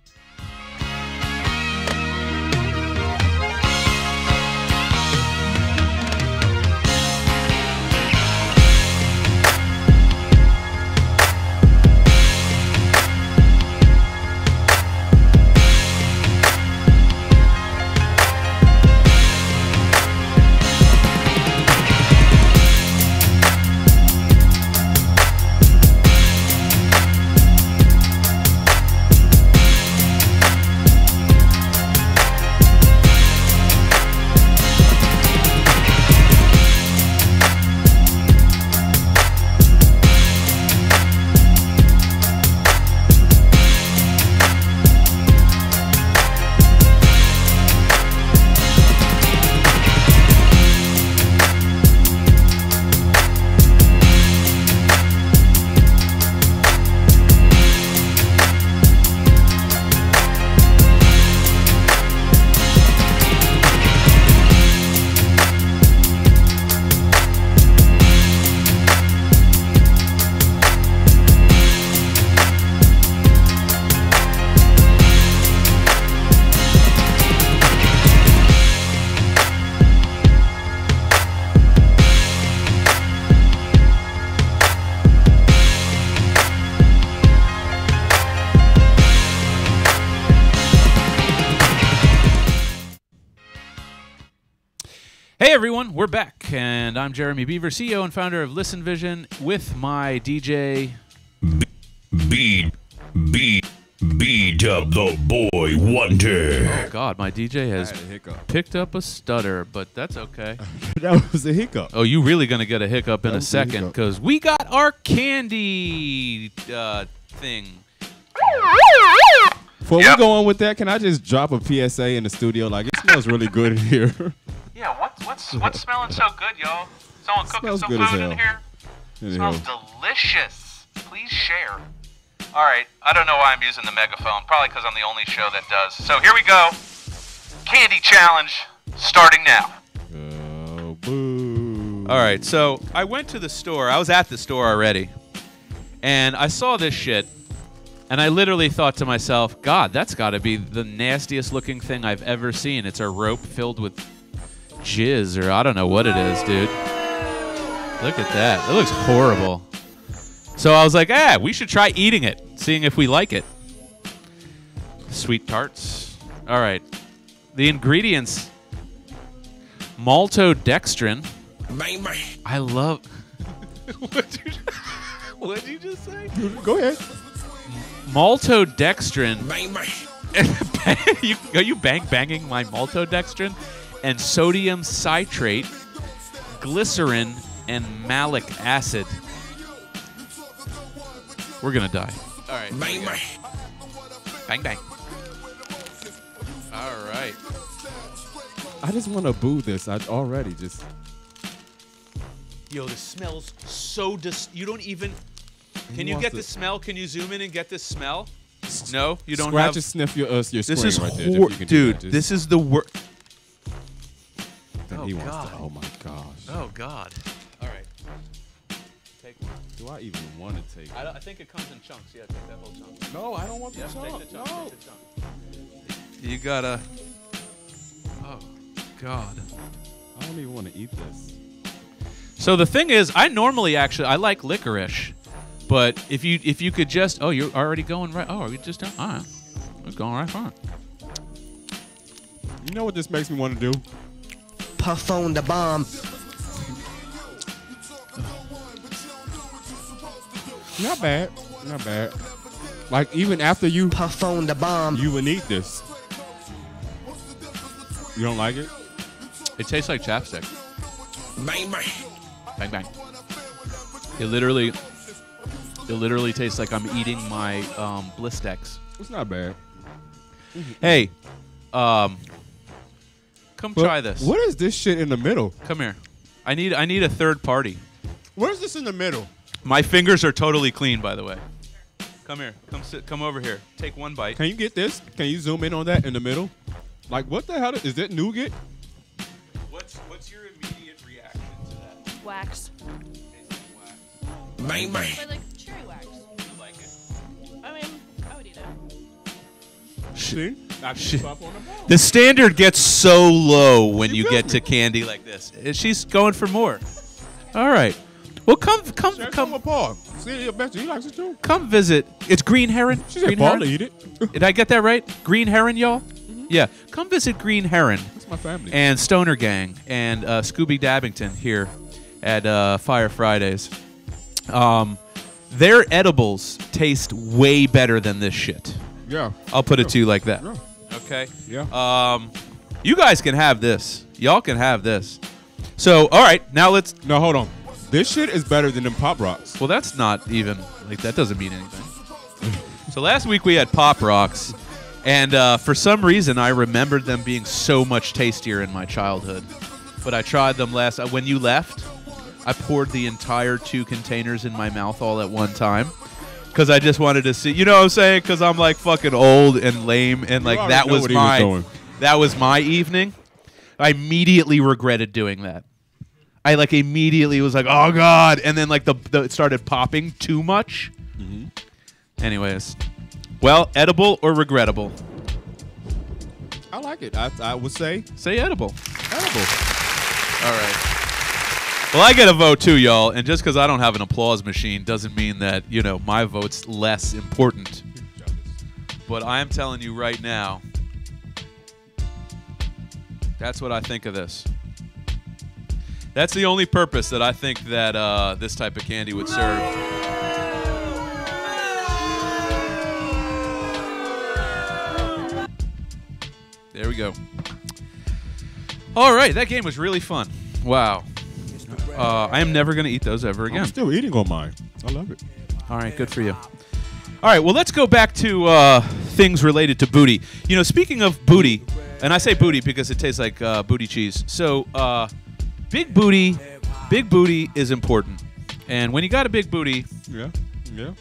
And I'm Jeremy Beaver, CEO and founder of Listen Vision, with my DJ. B B B Dub the Boy Wonder. Oh God, my DJ has a picked up a stutter, but that's okay. that was a hiccup. Oh, you really gonna get a hiccup in That a a second because we got our candy uh, thing. Before we go on with that, can I just drop a PSA in the studio? Like it smells really good in here. Yeah, what's what's what's smelling so good, y'all? Someone cooking Smells some good food in here. In smells here. delicious. Please share. All right, I don't know why I'm using the megaphone. Probably because I'm the only show that does. So here we go. Candy challenge starting now. Oh, boo. All right, so I went to the store. I was at the store already, and I saw this shit, and I literally thought to myself, "God, that's got to be the nastiest looking thing I've ever seen." It's a rope filled with jizz, or I don't know what it is, dude. Look at that. It looks horrible. So I was like, "Ah, we should try eating it, seeing if we like it." Sweet tarts. All right. The ingredients maltodextrin. I love. what did you, what did you just say? Go ahead. Maltodextrin. you, are you bang banging my maltodextrin? And sodium citrate, glycerin, and malic acid. We're gonna die. All right. Bang bang. Bang bang. All right. I just want to boo this. I already just. Yo, this smells so dis. You don't even. Can you get the smell? Can you zoom in and get this smell? No, you don't Scratch have. and sniff your uh, your this screen is right there. if hor- you can do dude. that. This is the worst. Then Oh, he wants God. to. Oh my gosh. Oh God. All right. Take one. Do I even want to take? I, I think it comes in chunks. Yeah, take that whole chunk. No, I don't want the yeah, chunk. Take the chunk. No. Take the chunk. You gotta. Oh God. I don't even want to eat this. So the thing is, I normally actually I like licorice, but if you if you could just oh you're already going right oh are we just done all right we're going right fine. You know what this makes me want to do? Puff on the bomb. Not bad. Not bad. Like even after you puff on the bomb, you would need this. You don't like it? It tastes like chapstick. Bang bang. Bang bang. It literally it literally tastes like I'm eating my um, Blistex. It's not bad. Hey, um, come But try this. What is this shit in the middle? Come here. I need I need a third party. Where's this in the middle? My fingers are totally clean, by the way. Come here. Come sit. Come over here. Take one bite. Can you get this? Can you zoom in on that in the middle? Like what the hell is that nougat? What's what's your immediate reaction to that? Wax. Bang bang. But like cherry wax. You like it? I mean, I would eat it. See? I Shit. puff on the standard gets so low when you get to candy like this. She's going for more. All right. Well, come come come with Paul. See, I bet you he likes it too. come visit. It's Green Heron. She said Green Paul Heron? to eat it. Did I get that right? Green Heron, y'all? Yeah. Come visit Green Heron That's my family. and Stoner Gang and uh, Scooby Dabbington here at uh, Fire Fridays. Um, their edibles taste way better than this shit. yeah. I'll put it to you like that. Yeah. Okay. Yeah. Um, you guys can have this. Y'all can have this. So, all right, now let's. No, hold on. This shit is better than them pop rocks. Well, that's not even like that doesn't mean anything. so last week we had Pop Rocks, and uh, for some reason I remembered them being so much tastier in my childhood. But I tried them last uh, when you left. I poured the entire two containers in my mouth all at one time. Because I just wanted to see, you know what I'm saying? Because I'm like fucking old and lame, and like that was he was my that was my evening. I immediately regretted doing that. I like immediately was like, oh god, and then like the, the it started popping too much. Mm-hmm. Anyways, well, edible or regrettable? I like it. I, I would say Say edible. edible. All right. Well, I get a vote too, y'all, and just because I don't have an applause machine doesn't mean that you know my vote's less important. But I am telling you right now, that's what I think of this. That's the only purpose that I think that uh, this type of candy would serve. There we go. All right, that game was really fun. Wow. Uh, I am never going to eat those ever again. I'm still eating on mine. I love it. All right, good for you. All right, well, let's go back to uh, things related to booty. You know, speaking of booty, and I say booty because it tastes like uh, booty cheese. So, uh, big booty, big booty is important. And when you got a big booty, Yeah. Yeah.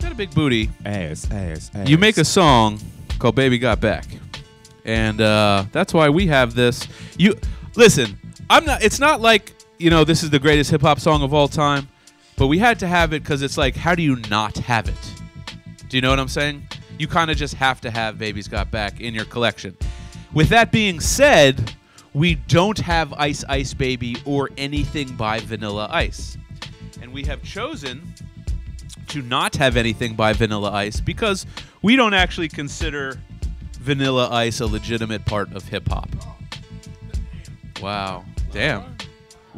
got a big booty, Ass, ass, ass. you make a song called "Baby Got Back," and uh, that's why we have this. You listen. I'm not. It's not like you know this is the greatest hip hop song of all time, but we had to have it because it's like, how do you not have it? Do you know what I'm saying? You kind of just have to have "Baby's Got Back" in your collection. With that being said, we don't have Ice Ice Baby or anything by Vanilla Ice, and we have chosen to not have anything by Vanilla Ice because we don't actually consider Vanilla Ice a legitimate part of hip hop. Wow, damn,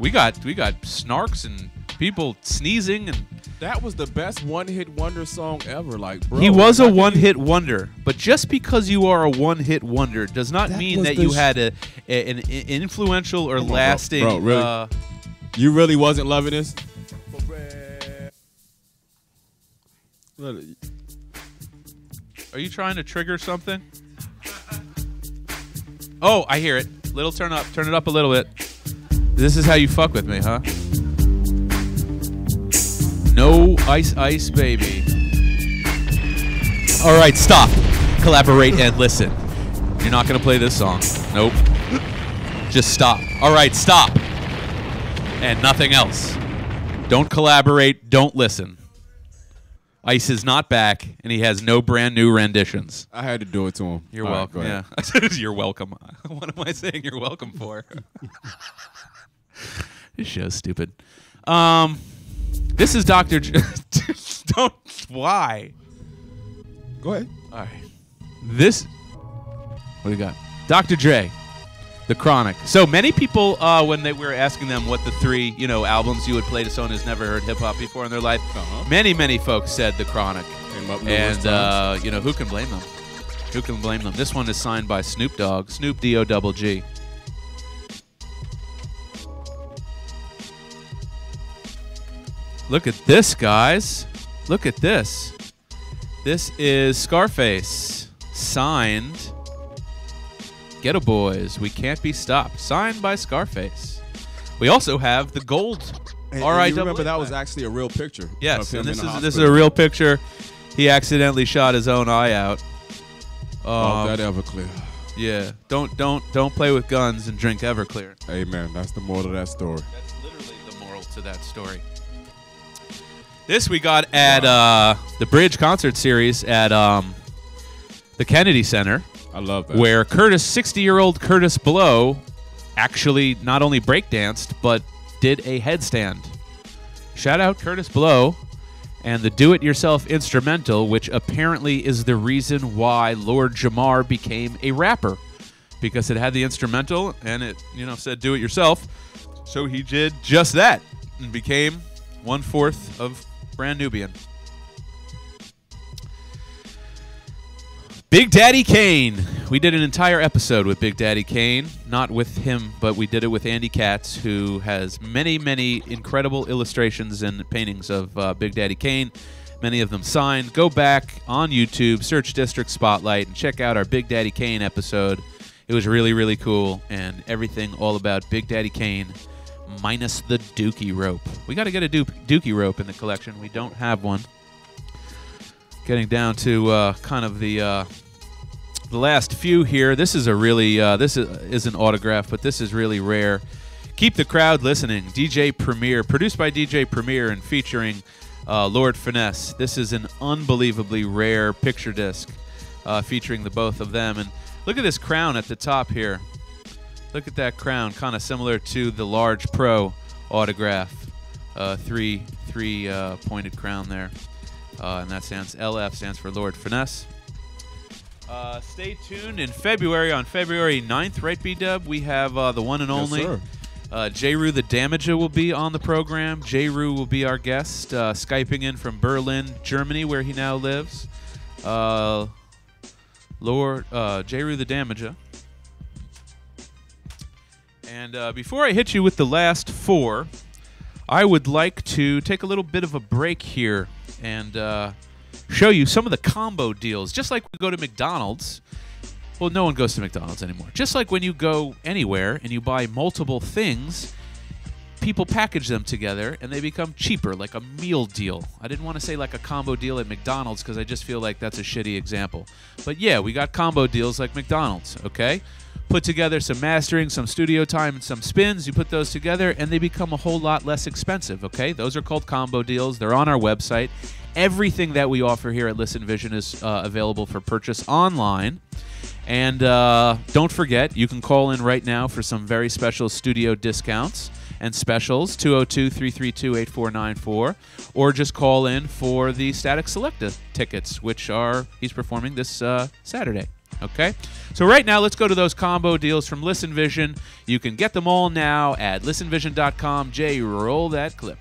we got we got snarks and people sneezing and That was the best one-hit wonder song ever. Like, bro, he was like, a I can- one-hit wonder, but just because you are a one-hit wonder does not That mean that you sh- had a, a- an influential or Come on, bro. lasting. Bro, really? uh, You really wasn't loving this? Are you trying to trigger something? Oh, I hear it. Little turn up. Turn it up a little bit. This is how you fuck with me, huh? No ice, ice, baby. All right, stop. Collaborate and listen. You're not gonna play this song. Nope. Just stop. All right, stop. And nothing else. Don't collaborate. Don't listen. Ice is not back, and he has no brand new renditions. I had to do it to him. You're All right, welcome. go yeah, you're welcome. What am I saying? You're welcome for? this show's stupid. Um, this is Doctor. J- Don't why? Go ahead. All right. This. What do you got? Dr. Dre, The Chronic. So many people, uh, when they we were asking them what the three, you know, albums you would play to someone who's never heard hip hop before in their life, many, many folks said The Chronic. Came up numerous And uh, you know, who can blame them? Who can blame them? This one is signed by Snoop Dogg, Snoop D O double G. Look at this, guys. Look at this. This is Scarface, signed Geto Boys. We can't be stopped. Signed by Scarface. We also have the gold. And- remember that was actually a real picture. Yes, and this is this is a real picture. He accidentally shot his own eye out. Oh, Um, that Everclear. Yeah, don't don't don't play with guns and drink Everclear. Amen. That's the moral of that story. That's literally the moral to that story. This we got at uh, the Bridge concert series at um, the Kennedy Center. I love that. Where Curtis, 60-year-old Kurtis Blow, actually not only breakdanced but did a headstand. Shout out Kurtis Blow and the do-it-yourself instrumental, which apparently is the reason why Lord Jamar became a rapper, because it had the instrumental and it, you know, said do it yourself. So he did just that and became one fourth of Brand Nubian. Big Daddy Kane. We did an entire episode with Big Daddy Kane, not with him, but we did it with Andy Katz, who has many, many incredible illustrations and paintings of uh, Big Daddy Kane. Many of them signed. Go back on YouTube, search District Spotlight, and check out our Big Daddy Kane episode. It was really, really cool, and everything all about Big Daddy Kane, minus the Dookie rope. We got to get a Dookie rope in the collection. We don't have one. Getting down to uh, kind of the uh, the last few here. This is a really uh, this is, is an autograph, but this is really rare. Keep the crowd listening. DJ Premier, produced by DJ Premier and featuring uh, Lord Finesse. This is an unbelievably rare picture disc uh, featuring the both of them. And look at this crown at the top here. Look at that crown, kind of similar to the large pro autograph. Uh, three three uh, pointed crown there, uh, and that stands LF stands for Lord Finesse. Uh, stay tuned in February on February 9th, right, B Dub? We have uh, the one and Yes, only sir. Uh, Jeru the Damaja will be on the program. Jeru will be our guest, uh, Skyping in from Berlin, Germany, where he now lives. Uh, Lord uh, Jeru the Damaja. And uh, before I hit you with the last four, I would like to take a little bit of a break here and uh, show you some of the combo deals. Just like we go to McDonald's. Well, no one goes to McDonald's anymore. Just like when you go anywhere and you buy multiple things, people package them together and they become cheaper, like a meal deal. I didn't want to say like a combo deal at McDonald's because I just feel like that's a shitty example. But yeah, we got combo deals like McDonald's, okay? Put together some mastering, some studio time, and some spins. You put those together and they become a whole lot less expensive, okay? Those are called combo deals. They're on our website. Everything that we offer here at Listen Vision is uh, available for purchase online. And uh, don't forget, you can call in right now for some very special studio discounts and specials 202 332 8494 or just call in for the Static Selecta tickets, which are he's performing this uh, Saturday. Okay? So, right now, let's go to those combo deals from Listen Vision. You can get them all now at listenvision.com. Jay, roll that clip.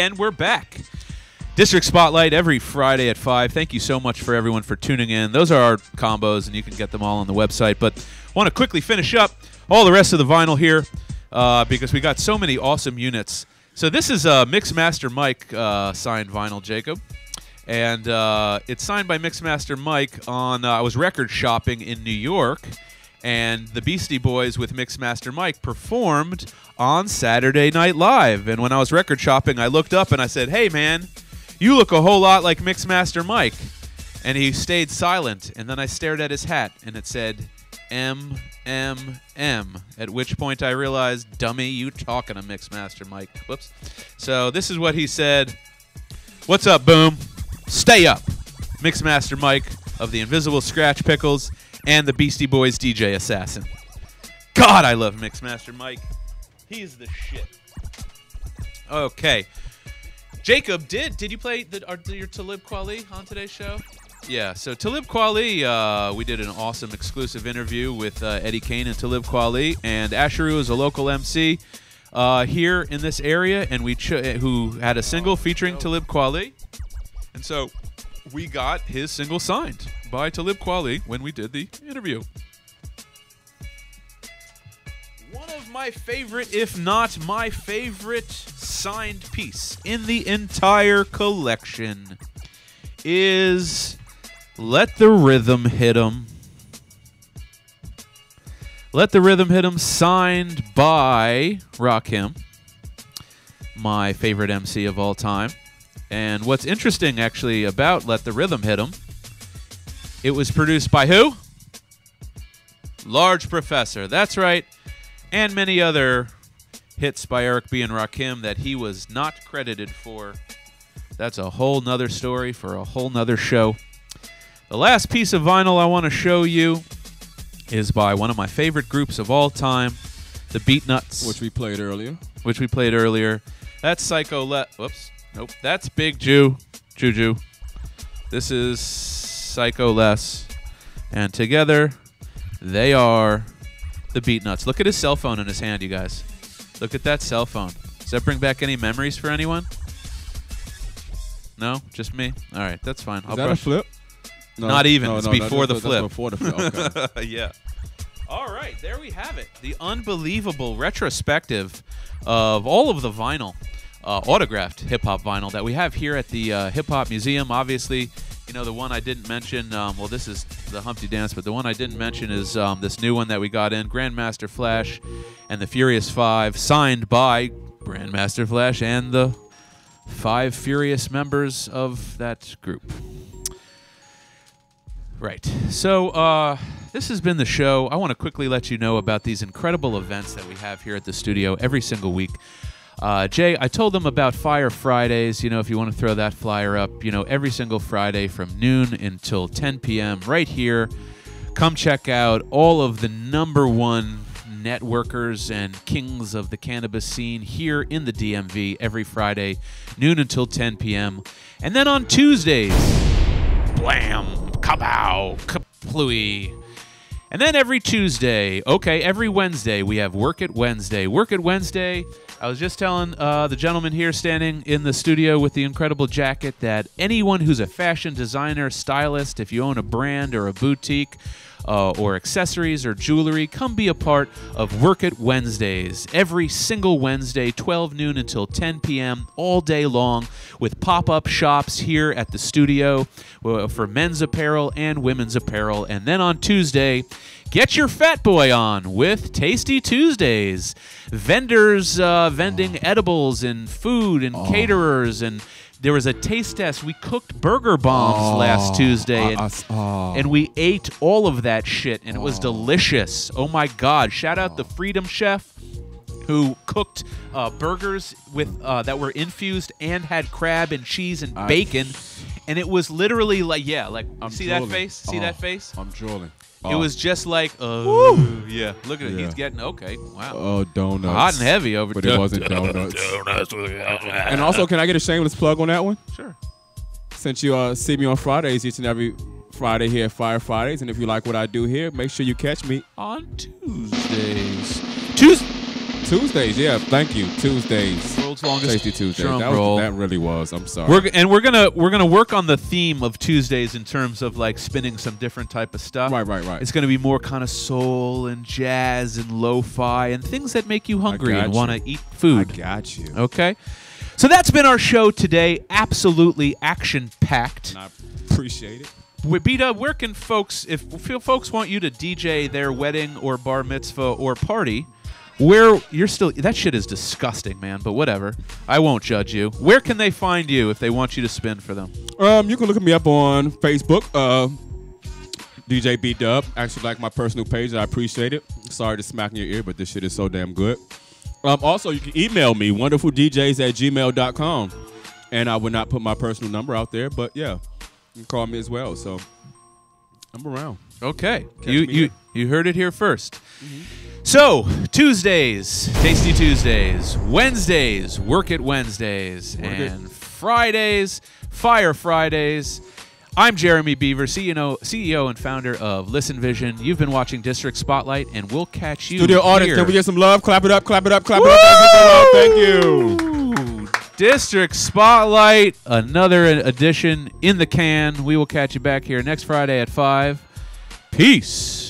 And we're back. District Spotlight every Friday at 5. Thank you so much for everyone for tuning in. Those are our combos, and you can get them all on the website. But I want to quickly finish up all the rest of the vinyl here uh, because we got so many awesome units. So this is a Mixmaster Mike uh, signed vinyl, Jacob. And uh, it's signed by Mixmaster Mike on, uh, I was record shopping in New York and the Beastie Boys with Mixmaster Mike performed on Saturday Night Live. And when I was record shopping, I looked up and I said, "Hey, man, you look a whole lot like Mixmaster Mike." And he stayed silent. And then I stared at his hat, and it said M M M. At which point I realized, "Dummy, you talking to Mixmaster Mike?" Whoops. So this is what he said. What's up, Boom? Stay up. Mixmaster Mike of the Invisibl Skratch Piklz and the Beastie Boys DJ Assassin. God, I love Mixmaster Mike. He's the shit. Okay. Jacob, did did you play the, our, your Talib Kweli on today's show? Yeah, so Talib Kweli, uh, we did an awesome exclusive interview with uh, Eddie Kane and Talib Kweli, and Asheru is a local MC uh, here in this area, and we ch- who had a single featuring Talib Kweli, and so we got his single signed by Talib Kweli when we did the interview. One of my favorite, if not my favorite, signed piece in the entire collection is Let the Rhythm Hit 'em. Let the Rhythm Hit 'em, signed by Rakim, my favorite MC of all time. And what's interesting, actually, about Let the Rhythm Hit 'em, it was produced by who? Large Professor. That's right. And many other hits by Eric B. and Rakim that he was not credited for. That's a whole nother story for a whole nother show. The last piece of vinyl I want to show you is by one of my favorite groups of all time, the Beatnuts. Which we played earlier. Which we played earlier. That's Psycho Les. Whoops. Nope. That's Big Jew. JuJu. This is Psycho Les. And together, they are the Beatnuts. Look at his cell phone in his hand, you guys. Look at that cell phone. Does that bring back any memories for anyone? No? Just me? All right, that's fine. Is I'll that a flip? No, Not even. no, it's no, before the flip. before the flip, okay. yeah. All right, there we have it. The unbelievable retrospective of all of the vinyl, uh, autographed hip hop vinyl that we have here at the uh, Hip Hop Museum. Obviously, you know, the one I didn't mention, um, well, this is the Humpty Dance, but the one I didn't mention is um, this new one that we got in Grandmaster Flash and the Furious Five, signed by Grandmaster Flash and the five furious members of that group. Right. So, uh, this has been the show. I want to quickly let you know about these incredible events that we have here at the studio every single week. Uh, Jay, I told them about Fire Fridays. You know, if you want to throw that flyer up, you know, every single Friday from noon until 10 p.m. right here. Come check out all of the number one networkers and kings of the cannabis scene here in the DMV every Friday, noon until 10 p.m. And then on Tuesdays, blam, kabow, kaplooey. And then every Tuesday, okay, every Wednesday, we have Work It Wednesday. Work It Wednesday. I was just telling uh, the gentleman here standing in the studio with the incredible jacket that anyone who's a fashion designer, stylist, if you own a brand or a boutique, uh, or accessories or jewelry, come be a part of Work It Wednesdays. Every single Wednesday, 12 noon until 10 p.m., all day long, with pop up shops here at the studio uh, for men's apparel and women's apparel. And then on Tuesday, Get your fat boy on with Tasty Tuesdays. Vendors uh, vending edibles and food and caterers and there was a taste test. We cooked burger bombs Oh, last Tuesday, I- and, and we ate all of that shit, and it was delicious. Oh my god! Shout out the Freedom Chef who cooked uh, burgers with uh, that were infused and had crab and cheese and I- bacon, and it was literally like yeah, like I'm see drooling. that face, see Oh, that face. I'm drooling. It Oh. was just like, uh, yeah. Look at it. Yeah. He's getting okay. Wow. Oh, donuts. Hot and heavy over But it wasn't donuts. and also, can I get a shameless plug on that one? Sure. Since you uh, see me on Fridays, each and every Friday here at Fire Fridays, and if you like what I do here, make sure you catch me on Tuesdays. Tues- Tuesdays, yeah. Thank you. Tuesdays. World's longest Tasty Tuesdays. drum That, roll. was, that really was. I'm sorry. We're, and we're gonna we're gonna work on the theme of Tuesdays in terms of like spinning some different type of stuff. Right, right, right. It's gonna be more kind of soul and jazz and lo-fi and things that make you hungry and want to eat food. I got you. Okay, so that's been our show today. Absolutely action packed. I appreciate it. Wabita, where can folks, if if folks want you to DJ their wedding or bar mitzvah or party, where you're still, that shit is disgusting, man, but whatever. I won't judge you. Where can they find you if they want you to spin for them? Um, you can look me up on Facebook. Uh, DJ B Dub. Actually, like my personal page. I appreciate it. Sorry to smack in your ear, but this shit is so damn good. Um, also, you can email me wonderfuldjs at gmail.com. And I would not put my personal number out there, but yeah, you can call me as well. So I'm around. Okay. Catch you you there. you heard it here 1st So Tuesdays, Tasty Tuesdays, Wednesdays, Work It Wednesdays, Work it. and Fridays, Fire Fridays. I'm Jeremy Beaver, CEO, CEO and founder of Listen Vision. You've been watching District Spotlight, and we'll catch you. Studio audience, can we get some love? Clap it up, clap it up, clap it up. Clap it up. Thank you. District Spotlight, another edition in the can. We will catch you back here next Friday at 5. Peace.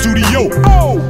Studio.